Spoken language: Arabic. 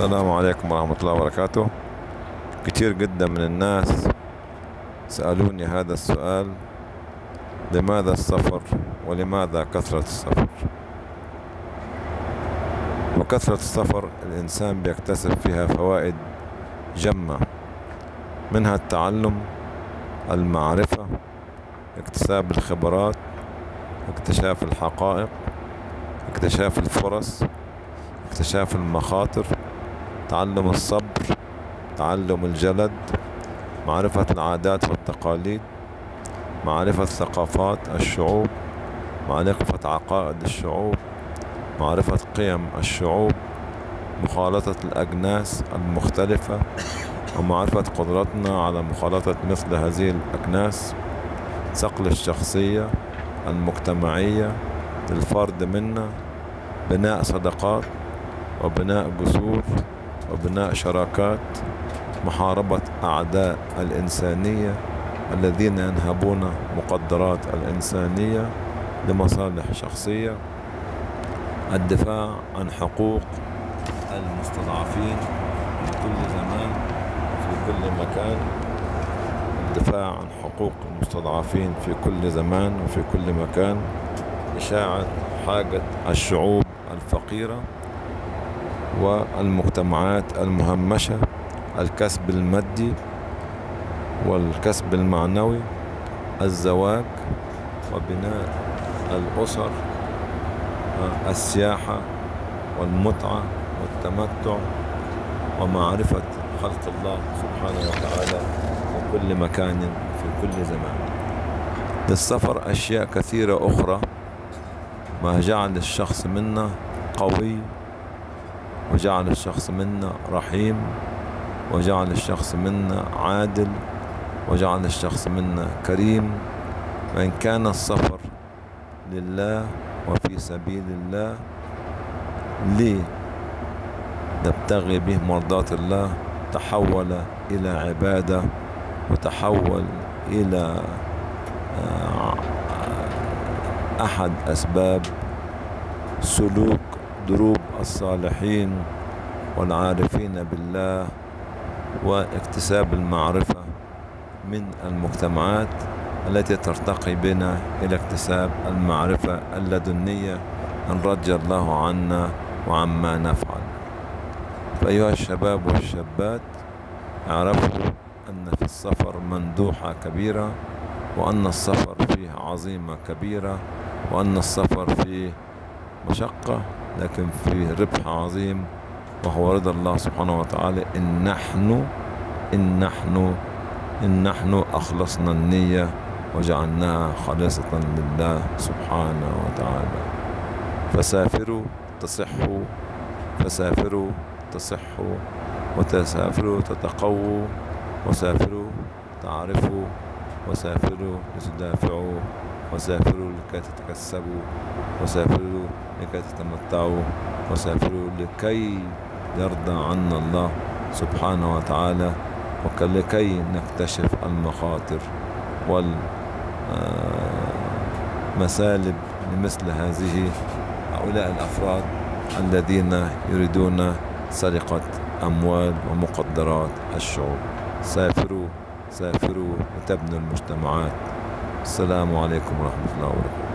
السلام عليكم ورحمة الله وبركاته. كتير جدا من الناس سألوني هذا السؤال لماذا السفر ولماذا كثرة السفر؟ وكثرة السفر الإنسان بيكتسب فيها فوائد جمة منها التعلم المعرفة اكتساب الخبرات اكتشاف الحقائق اكتشاف الفرص اكتشاف المخاطر. تعلم الصبر تعلم الجلد معرفة العادات والتقاليد معرفة ثقافات الشعوب معرفة عقائد الشعوب معرفة قيم الشعوب مخالطة الأجناس المختلفة ومعرفة قدرتنا على مخالطة مثل هذه الأجناس صقل الشخصية المجتمعية للفرد منا بناء صداقات وبناء جسور وبناء شراكات محاربة أعداء الإنسانية الذين ينهبون مقدرات الإنسانية لمصالح شخصية. الدفاع عن حقوق المستضعفين في كل زمان في كل مكان. الدفاع عن حقوق المستضعفين في كل زمان وفي كل مكان. إشاعة حاجة الشعوب الفقيرة. والمجتمعات المهمشة الكسب المادي والكسب المعنوي الزواج وبناء الأسر السياحة والمتعة والتمتع ومعرفة خلق الله سبحانه وتعالى في كل مكان في كل زمان. للسفر أشياء كثيرة أخرى ما جعل الشخص منا قوي وجعل الشخص منا رحيم وجعل الشخص منا عادل وجعل الشخص منا كريم. وإن كان السفر لله وفي سبيل الله ليه نبتغي به مرضاة الله؟ تحول إلى عبادة وتحول إلى أحد أسباب سلوك دروب الصالحين والعارفين بالله واكتساب المعرفة من المجتمعات التي ترتقي بنا إلى اكتساب المعرفة اللدنية أن رجى الله عنا وعما نفعل. فأيها الشباب والشابات اعرفوا أن في السفر مندوحة كبيرة وأن السفر فيه عظيمة كبيرة وأن السفر فيه مشقة لكن فيه ربح عظيم وهو رضا الله سبحانه وتعالى. إن نحن إن نحن إن نحن أخلصنا النية وجعلناها خالصة لله سبحانه وتعالى. فسافروا تصحوا فسافروا تصحوا وتسافروا تتقووا وسافروا تعرفوا وسافروا لتدافعوا وسافروا لكي تتكسبوا وسافروا لكي تتمتعوا وسافروا لكي يرضى عنا الله سبحانه وتعالى ولكي نكتشف المخاطر والمسالب لمثل هذه هؤلاء الأفراد الذين يريدون سرقة أموال ومقدرات الشعوب. سافروا سافروا لتبنوا المجتمعات. السلام عليكم ورحمة الله وبركاته.